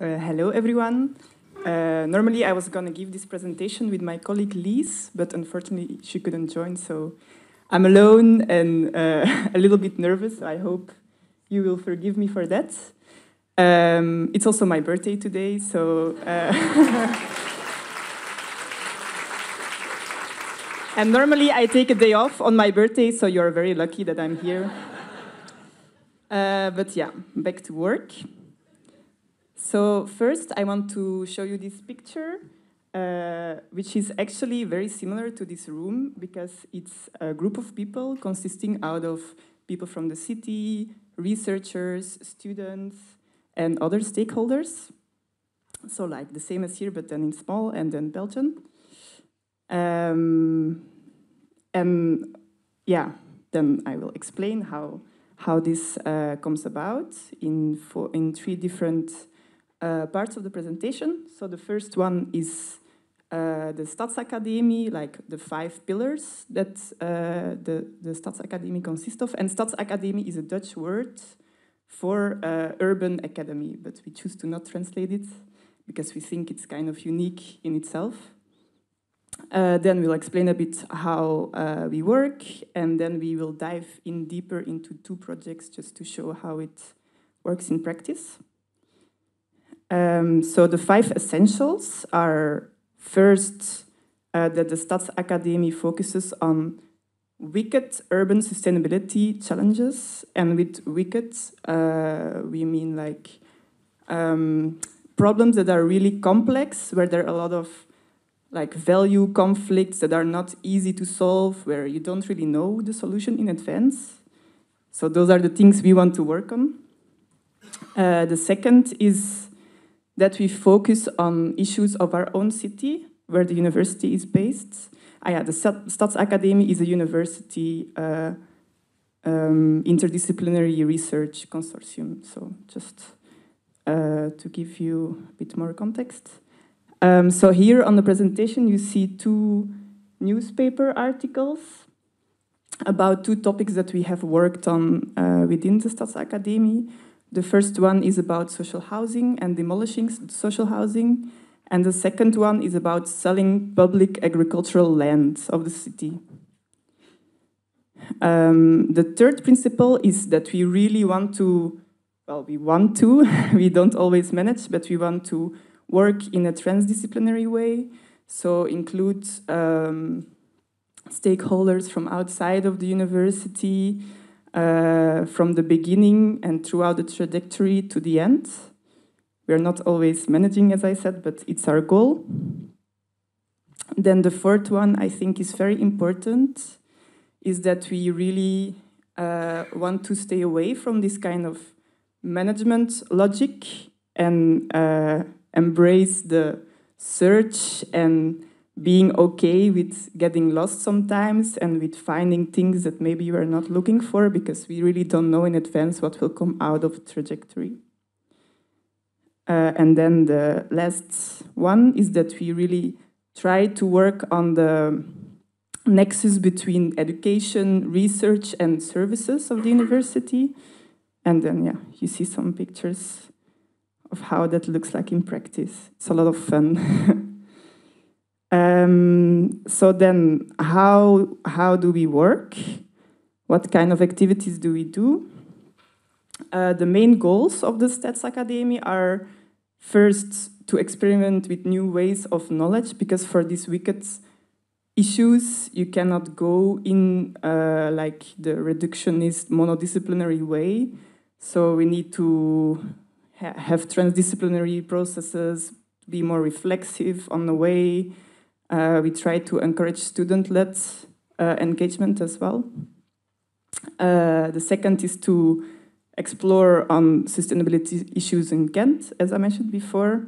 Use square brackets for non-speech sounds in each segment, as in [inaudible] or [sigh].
Uh, hello, everyone. Uh, normally, I was going to give this presentation with my colleague Lise, but unfortunately, she couldn't join, so I'm alone and uh, [laughs] a little bit nervous. I hope you will forgive me for that. Um, it's also my birthday today, so. Uh, [laughs] and normally, I take a day off on my birthday, so you're very lucky that I'm here. Uh, but yeah, back to work. So first, I want to show you this picture, uh, which is actually very similar to this room because it's a group of people consisting out of people from the city, researchers, students, and other stakeholders. So like the same as here, but then in small and then Belgian. Um, and yeah, then I will explain how how this uh, comes about in, four, in three different uh, parts of the presentation. So the first one is uh, the Stadsacademie, like the five pillars that uh, the, the Stadsacademie consists of. And Stadsacademie is a Dutch word for uh, urban academy, but we choose to not translate it because we think it's kind of unique in itself. Uh, then we'll explain a bit how uh, we work, and then we will dive in deeper into two projects just to show how it works in practice. Um, so the five essentials are first uh, that the Stadsacademie focuses on wicked urban sustainability challenges, and with wicked uh, we mean like um, problems that are really complex, where there are a lot of like value conflicts that are not easy to solve, where you don't really know the solution in advance. So those are the things we want to work on. Uh, the second is that we focus on issues of our own city, where the university is based. Ah, yeah, the Stadsacademie is a university uh, um, interdisciplinary research consortium. So just uh, to give you a bit more context. Um, so here on the presentation, you see two newspaper articles about two topics that we have worked on uh, within the Stadsacademie. The first one is about social housing and demolishing social housing. And the second one is about selling public agricultural land of the city. Um, the third principle is that we really want to, well, we want to, [laughs] we don't always manage, but we want to work in a transdisciplinary way, so include um, stakeholders from outside of the university, uh, from the beginning and throughout the trajectory to the end. We're not always managing, as I said, but it's our goal. Then the fourth one I think is very important, is that we really uh, want to stay away from this kind of management logic and uh, embrace the search and being okay with getting lost sometimes and with finding things that maybe you are not looking for because we really don't know in advance what will come out of trajectory. Uh, and then the last one is that we really try to work on the nexus between education, research, and services of the university. And then, yeah, you see some pictures of how that looks like in practice. It's a lot of fun. [laughs] um, so then, how how do we work? What kind of activities do we do? Uh, the main goals of the Stadsacademie are first to experiment with new ways of knowledge, because for these wicked issues, you cannot go in uh, like the reductionist monodisciplinary way. So we need to ha have transdisciplinary processes, be more reflexive on the way. Uh, we try to encourage student-led uh, engagement as well. Uh, the second is to explore on sustainability issues in Ghent, as I mentioned before.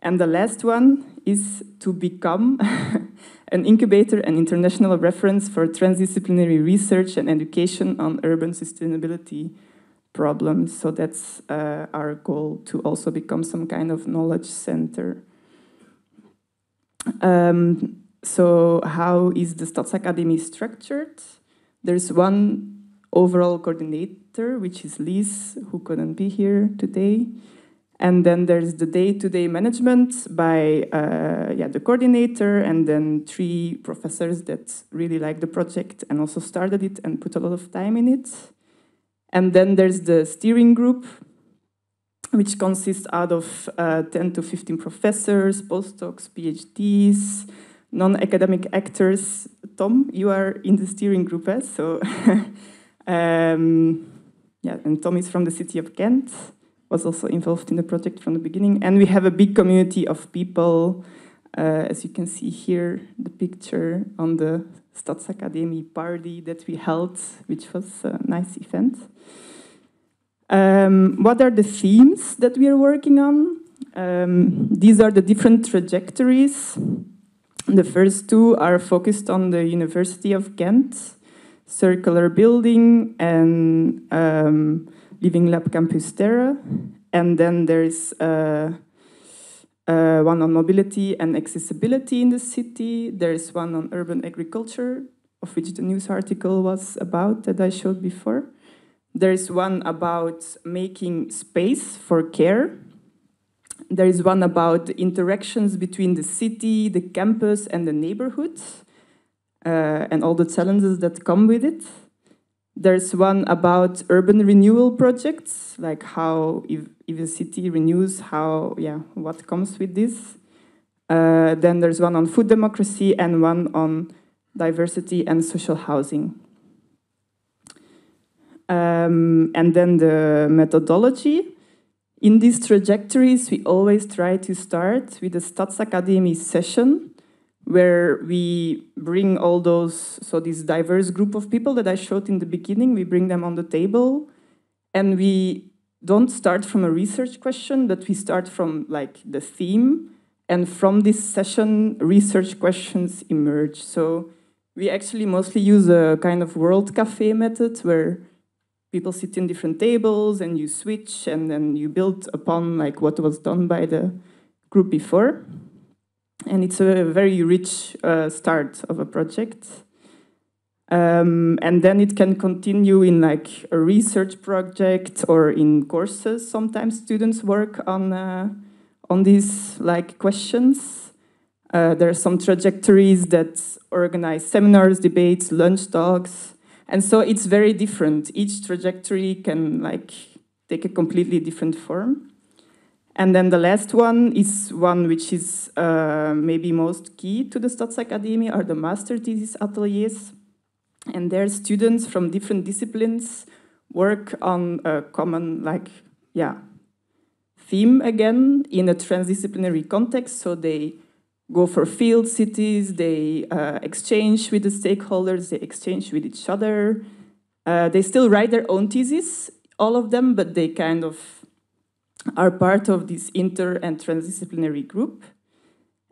And the last one is to become [laughs] an incubator and international reference for transdisciplinary research and education on urban sustainability problems. So that's uh, our goal to also become some kind of knowledge center. Um, so how is the Stadsacademie structured? There's one overall coordinator, which is Lise, who couldn't be here today. And then there's the day-to-day management by uh, yeah, the coordinator and then three professors that really like the project and also started it and put a lot of time in it. And then there's the steering group, which consists out of uh, 10 to 15 professors, postdocs, PhDs, non-academic actors. Tom, you are in the steering group, eh? so [laughs] um, yeah, and Tom is from the city of Ghent was also involved in the project from the beginning. And we have a big community of people, uh, as you can see here, the picture on the Stadsacademie party that we held, which was a nice event. Um, what are the themes that we are working on? Um, these are the different trajectories. The first two are focused on the University of Ghent, circular building, and um, Living Lab Campus Terra. And then there's uh, uh, one on mobility and accessibility in the city. There's one on urban agriculture, of which the news article was about that I showed before. There's one about making space for care. There is one about interactions between the city, the campus, and the neighborhood, uh, and all the challenges that come with it. There's one about urban renewal projects, like how if, if a city renews, how, yeah, what comes with this. Uh, then there's one on food democracy and one on diversity and social housing. Um, and then the methodology. In these trajectories, we always try to start with a Stadsacademie session where we bring all those, so this diverse group of people that I showed in the beginning, we bring them on the table and we don't start from a research question, but we start from like the theme and from this session, research questions emerge. So we actually mostly use a kind of world cafe method where people sit in different tables and you switch and then you build upon like what was done by the group before and it's a very rich uh, start of a project. Um, and then it can continue in like a research project or in courses. Sometimes students work on uh, on these like questions. Uh, there are some trajectories that organize seminars, debates, lunch talks, and so it's very different. Each trajectory can like take a completely different form. And then the last one is one which is uh, maybe most key to the Stadsacademie are the master thesis ateliers. And there students from different disciplines work on a common, like, yeah, theme again in a transdisciplinary context. So they go for field cities, they uh, exchange with the stakeholders, they exchange with each other. Uh, they still write their own thesis, all of them, but they kind of are part of this inter and transdisciplinary group.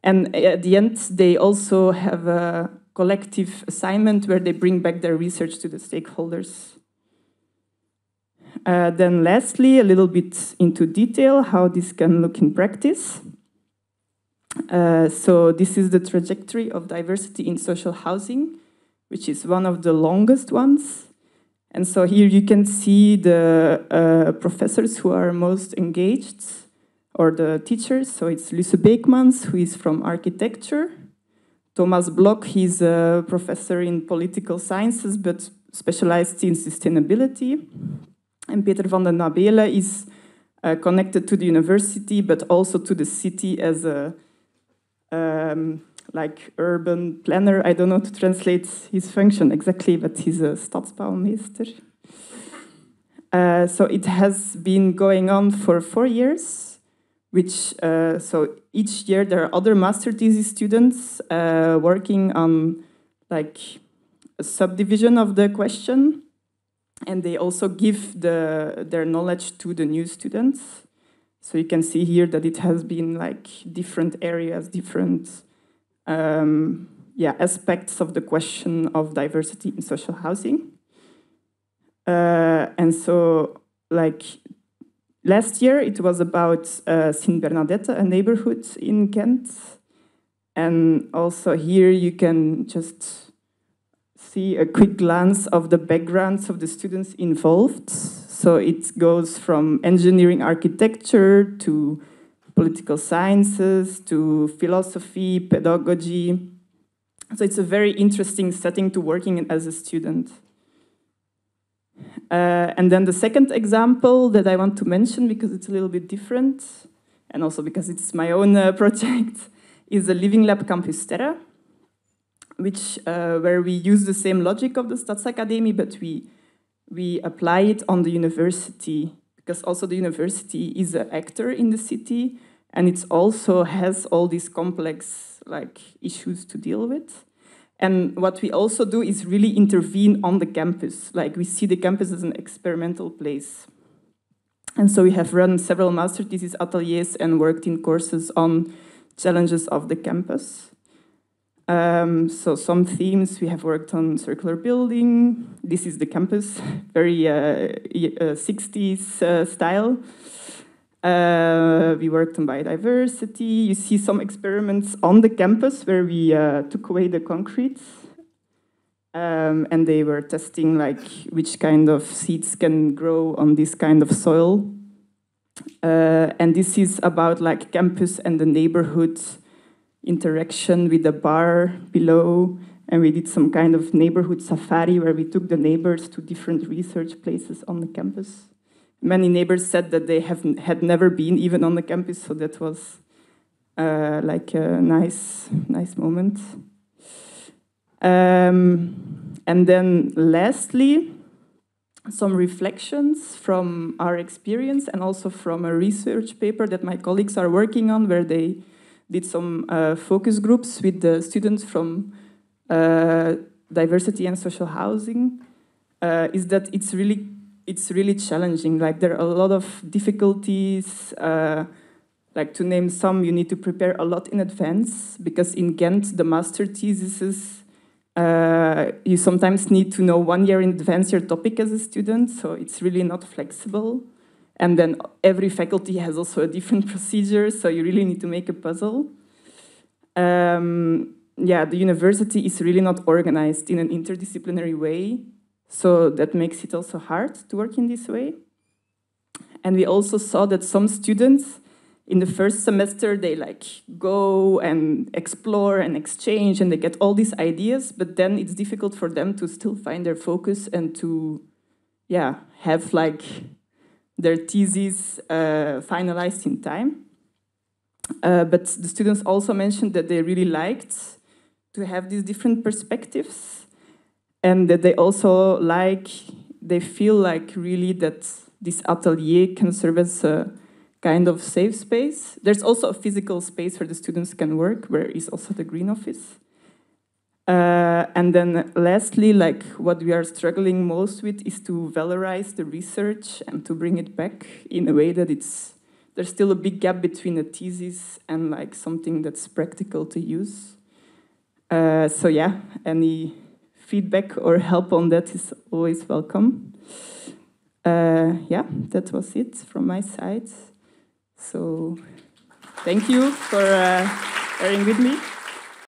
And at the end, they also have a collective assignment where they bring back their research to the stakeholders. Uh, then lastly, a little bit into detail how this can look in practice. Uh, so this is the trajectory of diversity in social housing, which is one of the longest ones. And so here you can see the uh, professors who are most engaged, or the teachers. So it's Luce Beeckmans, who is from architecture. Thomas Block, he's a professor in political sciences, but specialized in sustainability. And Peter Vanden Abeele is uh, connected to the university, but also to the city as a um, like urban planner. I don't know to translate his function exactly, but he's a stadsbouwmeester. Uh, so it has been going on for four years, which uh, so each year there are other master thesis students uh, working on like a subdivision of the question, and they also give the their knowledge to the new students. So you can see here that it has been like different areas, different um, yeah, aspects of the question of diversity in social housing. Uh, and so, like last year, it was about uh, Bernadette, a neighborhood in Ghent. And also here you can just see a quick glance of the backgrounds of the students involved. So it goes from engineering architecture to political sciences to philosophy, pedagogy. So it's a very interesting setting to working as a student. Uh, and then the second example that I want to mention, because it's a little bit different, and also because it's my own uh, [laughs] project, is the Living Lab Campus Terra, which, uh, where we use the same logic of the Stadsacademie, but we, we apply it on the university, because also the university is an actor in the city, and it also has all these complex like issues to deal with. And what we also do is really intervene on the campus. Like we see the campus as an experimental place. And so we have run several master thesis ateliers and worked in courses on challenges of the campus. Um, so some themes we have worked on circular building. This is the campus, [laughs] very uh, uh, 60s uh, style. Uh, we worked on biodiversity. You see some experiments on the campus where we uh, took away the concrete. Um, and they were testing like which kind of seeds can grow on this kind of soil. Uh, and this is about like campus and the neighborhood interaction with the bar below. And we did some kind of neighborhood safari where we took the neighbors to different research places on the campus many neighbors said that they have had never been even on the campus, so that was uh, like a nice, nice moment. Um, and then lastly, some reflections from our experience and also from a research paper that my colleagues are working on where they did some uh, focus groups with the students from uh, diversity and social housing, uh, is that it's really it's really challenging. Like there are a lot of difficulties. Uh, like to name some, you need to prepare a lot in advance because in Ghent, the master theses, uh, you sometimes need to know one year in advance your topic as a student, so it's really not flexible. And then every faculty has also a different [laughs] procedure, so you really need to make a puzzle. Um, yeah, the university is really not organized in an interdisciplinary way. So that makes it also hard to work in this way. And we also saw that some students in the first semester, they like go and explore and exchange and they get all these ideas, but then it's difficult for them to still find their focus and to, yeah, have like their thesis uh, finalized in time. Uh, but the students also mentioned that they really liked to have these different perspectives and that they also like they feel like really that this atelier can serve as a kind of safe space. There's also a physical space where the students can work, where is also the green office. Uh, and then lastly, like what we are struggling most with is to valorize the research and to bring it back in a way that it's there's still a big gap between a thesis and like something that's practical to use. Uh, so yeah, any feedback or help on that is always welcome. Uh, yeah, that was it from my side. So thank you for uh, bearing with me.